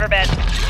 riverbed.